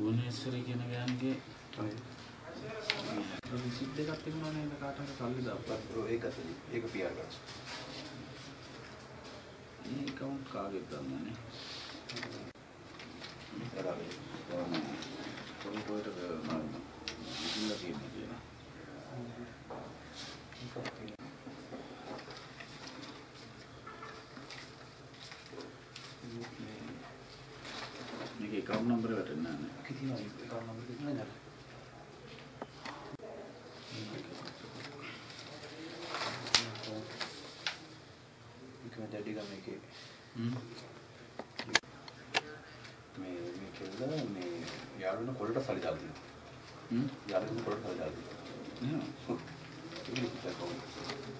පුවනේශ්වරී කියන ගෑනගේ රිසිට් දෙකක් තිබුණා නේද කාට හරි සල්ලි දාපුවා. ඒක ඇතුලේ ඒක PR කරා. මේ account කාගේද දන්නේ කරාවේ. කොහොම කොහෙද මම ඉතින්ලා තියෙන්නේ කියලා. මේකේ account number වැටෙන්නේ නැහැ නේ. කිතිනවා ඒක නම් දෙන්නේ නැහැ. ඒක මම දැඩි ගම එකේ හ්ම්. මේ මේ කියලා මේ යාළුවන කොල්ලට සල්ලි දාලා දෙනවා. හ්ම්. යාළුවන කොල්ලට සල්ලි දාලා දෙනවා. නෑ. ඒක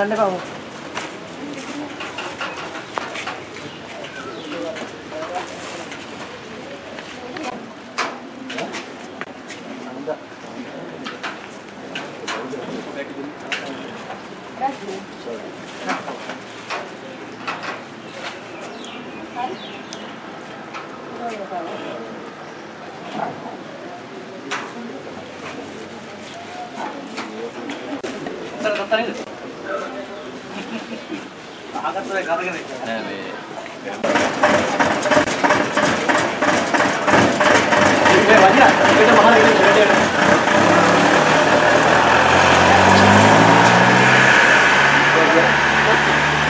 Andando vamos. Gracias. එපා මු. නෑ මේ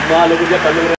මා ලොකු දෙයක් අල්ලගෙන